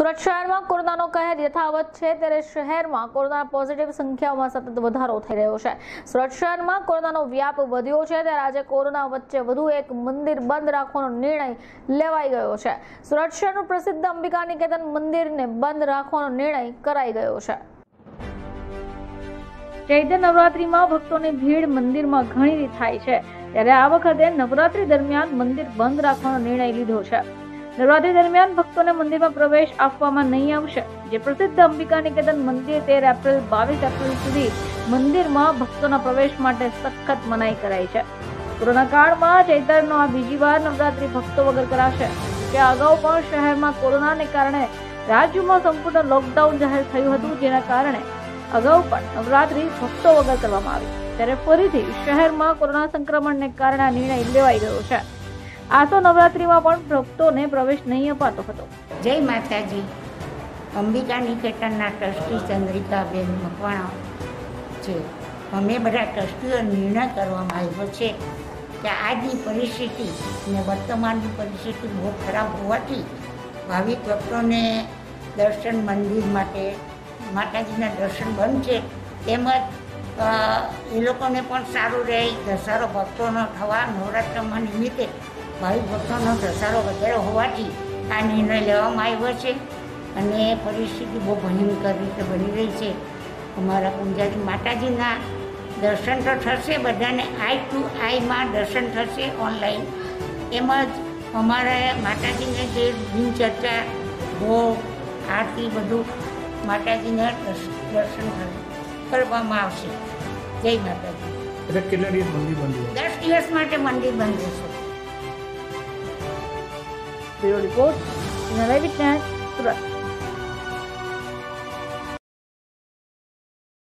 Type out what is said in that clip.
સુરત શહેરમાં કોરોનાનો કહેર યથાવત છે, ત્યારે શહેરમાં કોરોના પોઝિટિવ સંખ્યામાં સતત વધારો થઈ રહ્યો છે. સુરત શહેરમાં કોરોનાનો વ્યાપ વધ્યો છે, ત્યારે આજે કોરોના વચ્ચે વધુ એક મંદિર બંધ રાખવાનો નિર્ણય લેવાઈ ગયો છે. સુરત શહેરનું પ્રસિદ્ધ અંબિકા નિકેતન મંદિરને બંધ રાખવાનો નિર્ણય કરાઈ ગયો છે. ચૈત્ર નવરાત્રીમાં ભક્તોની ભીડ મંદિરમાં ઘણી થાય છે, ત્યારે આ વખતે નવરાત્રી દરમિયાન મંદિર બંધ રાખવાનો નિર્ણય લીધો છે. નવરાત્રી દરમિયાન ભક્તોને મંદિરમાં પ્રવેશ આપવામાં નહીં આવશે. જે પ્રસિદ્ધ અંબિકા નિકેતન મંદિર તેર એપ્રિલ બાવીસ એપ્રિલ સુધી મંદિરમાં ભક્તોના પ્રવેશ માટે સખત મનાઈ કરાઈ છે. કોરોના કાળમાં ચૈતરનો આ બીજી વાર નવરાત્રી ભક્તો વગર કરાશે. કે અગાઉ પણ શહેરમાં કોરોનાને કારણે રાજ્યમાં સંપૂર્ણ લોકડાઉન જાહેર થયું હતું જેના કારણે અગાઉ પણ નવરાત્રી ભક્તો વગર કરવામાં આવી. ત્યારે ફરીથી શહેરમાં કોરોના સંક્રમણને કારણે નિર્ણય લેવાઈ ગયો છે. આસો નવરાત્રીમાં પણ ભક્તોને પ્રવેશ નહીં અપાતો હતો. જય માતાજી. અંબિકા નિકેતનના ટ્રસ્ટી ચંદ્રિકાબેન મકવાણા છે. અમે બધા ટ્રસ્ટીઓ નિર્ણય કરવામાં આવ્યો છે કે આજની પરિસ્થિતિ અને વર્તમાનની પરિસ્થિતિ બહુ ખરાબ હોવાથી ભાવિક ભક્તોને દર્શન મંદિર માટે, માતાજીના દર્શન બંધ છે. તેમજ એ લોકોને પણ સારું રહે. ઘસારો ભક્તોનો થવા નવરાત્રમાં નિમિત્તે ભાવિક ભક્તોનો દશેરો વધારે હોવાથી આ નિર્ણય લેવામાં આવ્યો છે અને પરિસ્થિતિ બહુ ભયંકર રીતે બની રહી છે. અમારા પૂંજાજી માતાજીના દર્શન તો થશે બધાને આઈ ટુ આઈમાં દર્શન થશે ઓનલાઈન. એમાં જ અમારે માતાજીને જે દિનચર્ચા ભોગ આરતી બધું માતાજીને દર્શન કરવામાં આવશે. જય માતાજી. એટલે કેટલા દિવસ મંદિર બંધ દસ દિવસ માટે મંદિર બંધ રહેશે. બ્યુરો રિપોર્ટ વિજ્ઞાન સુરત